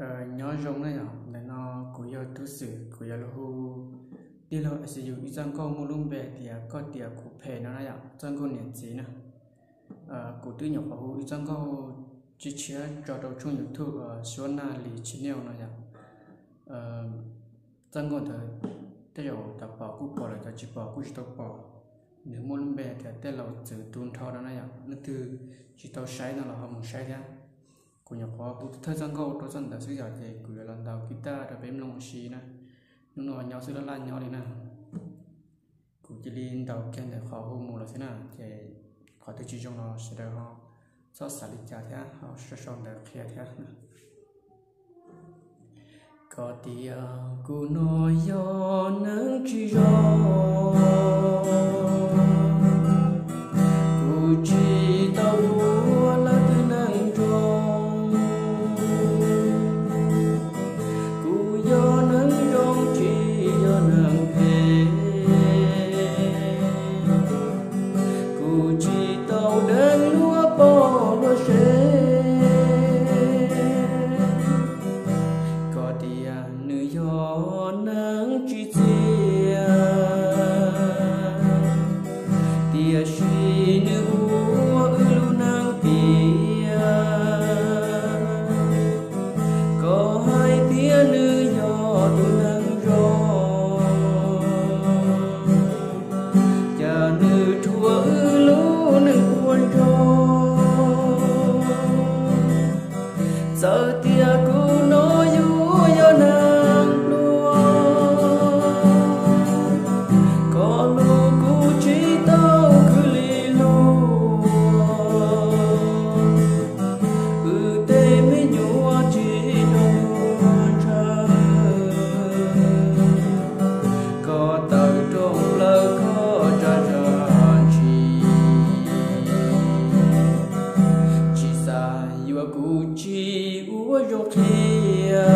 ờ nhỏ này nhở? Nên nó cũng yêu tu sử cũng yêu lu đi lo sử dụng dân công mua lung bè thì à, có tiền cụ phê nó này nhở? Dân công nhận gì nữa ờ cụ tư nhập vào dân công chỉ chia cho đầu chung nhiều thu ở ờ, số na lì chỉ nhiều nó à ờ dân công thời thế rồi tập bỏ cụ bỏ lại tập chỉ bỏ cụ chỉ tập bỏ nếu mua lung bè thì thế là tự tuân thọ đó này nhở? Nó từ chỉ tao sai nó là họ muốn sai thế của nhà khoa bút thời gian câu tôi dần đã sử dụng thì của lần đầu kita đã bếm lòng xí nè. Nhưng nó nhau sử dụng là nhau đi nè. Của chỉ liên đầu kiên để khó hôm mùa là thế nào? Thì khó tự chỉ trong nó sẽ được họ. Do xả lịch trả thế họ sẽ xong được kia thế nè. Có tia ờ, của nói do nâng chỉ rồi Zautia kuno. be ujokia.